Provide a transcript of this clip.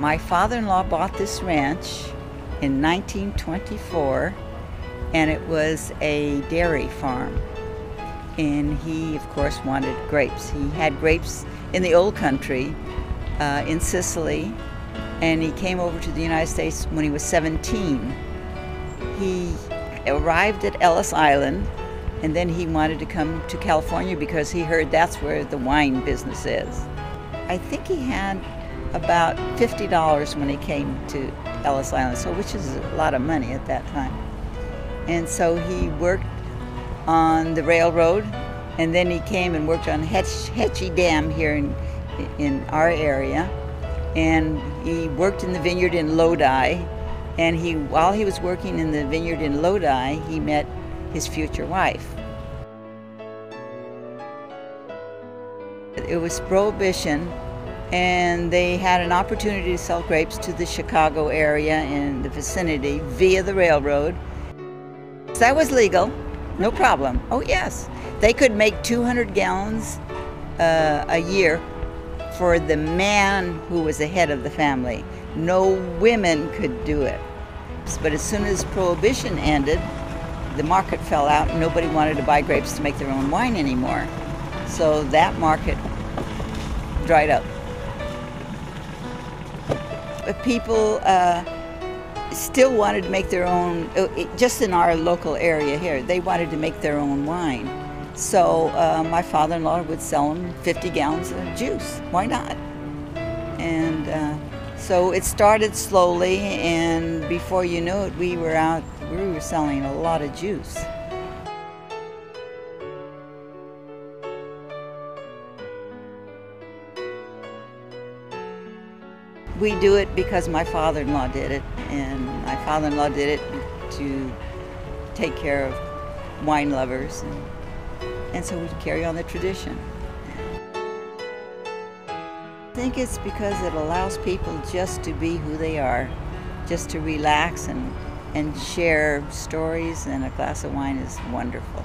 My father in law bought this ranch in 1924, and it was a dairy farm. And he, of course, wanted grapes. He had grapes in the old country, uh, in Sicily, and he came over to the United States when he was 17. He arrived at Ellis Island, and then he wanted to come to California because he heard that's where the wine business is. I think he had about $50 when he came to Ellis Island, so which is a lot of money at that time. And so he worked on the railroad, and then he came and worked on Hetch, Hetchy Dam here in, in our area. And he worked in the vineyard in Lodi, and he, while he was working in the vineyard in Lodi, he met his future wife. It was prohibition, and they had an opportunity to sell grapes to the Chicago area and the vicinity via the railroad. That was legal, no problem. Oh, yes. They could make 200 gallons uh, a year for the man who was the head of the family. No women could do it. But as soon as prohibition ended, the market fell out nobody wanted to buy grapes to make their own wine anymore. So that market dried up. People uh, still wanted to make their own, uh, just in our local area here, they wanted to make their own wine. So uh, my father-in-law would sell them 50 gallons of juice. Why not? And uh, so it started slowly, and before you knew it, we were out, we were selling a lot of juice. We do it because my father-in-law did it, and my father-in-law did it to take care of wine lovers, and, and so we carry on the tradition. I think it's because it allows people just to be who they are, just to relax and, and share stories, and a glass of wine is wonderful.